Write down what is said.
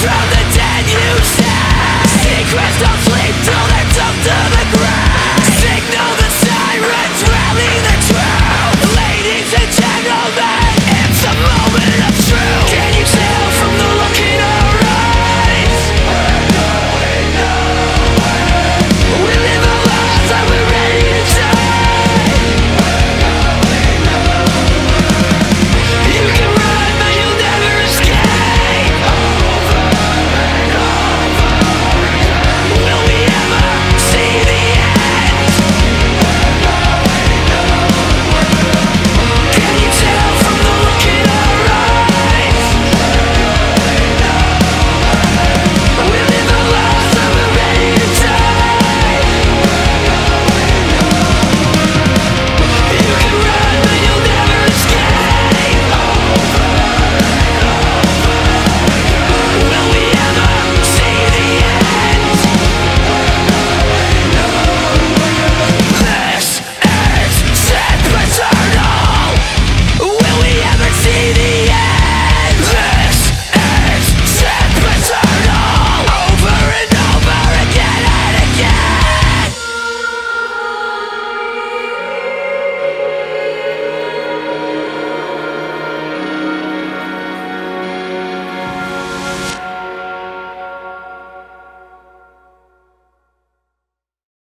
from the dead you say. Secrets don't sleep